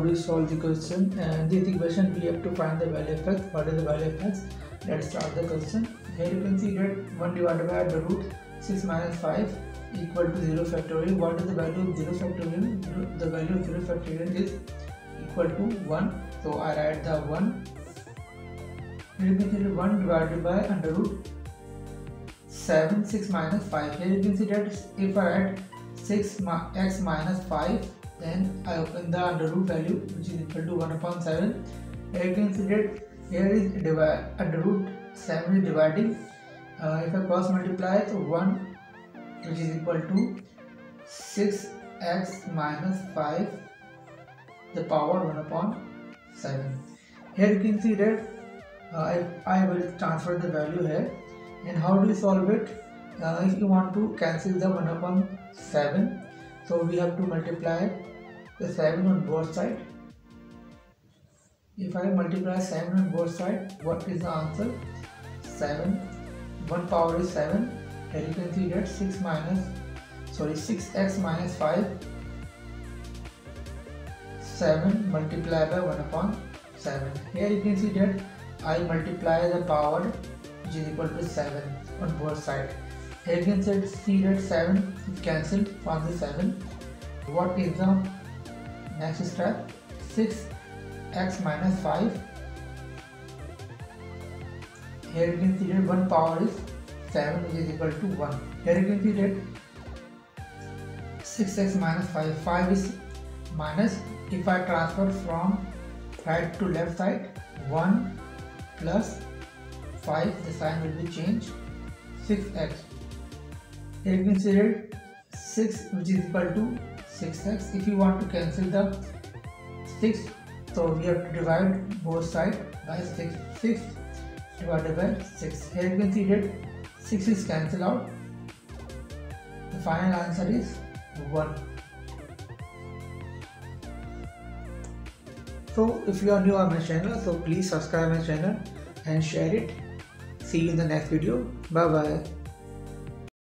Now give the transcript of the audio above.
we solve the question. And this equation we have to find the value of x. What is the value of x? Let's start the question. Here you can see that 1 divided by the root 6 minus 5 equal to 0 factorial. What is the value of 0 factorial? The value of 0 factorial is equal to 1 so i write the 1 here you can see 1 divided by under root 7 6 minus 5 here you can see that if i add 6 x minus 5 then I open the under root value which is equal to 1 upon 7 here you can see that here is divide under root 7 is dividing. Uh, if I cross multiply so 1 which is equal to 6x minus 5 the power 1 upon 7 here you can see that uh, I, I will transfer the value here. And how do you solve it? Uh, if you want to cancel the 1 upon 7 so we have to multiply the 7 on both sides. If I multiply 7 on both sides, what is the answer? 7. 1 power is 7. Here you can see that 6 minus, sorry 6x minus 5. 7 multiplied by 1 upon 7. Here you can see that I multiply the power which is equal to 7 on both sides. Here you can see 7 is cancelled. From the 7. What is the next step? 6x minus 5 here you can see that 1 power is 7 which is equal to 1 here you can see that 6x minus 5 5 is minus. If I transfer from right to left side 1 plus 5 the sign will be changed. 6x can see 6 which is equal to 6x if you want to cancel the 6 so we have to divide both sides by 6 6 divided by 6 here you can see that 6 is cancelled out. The final answer is 1 so if you are new on my channel so please subscribe my channel and share it. See you in the next video. Bye bye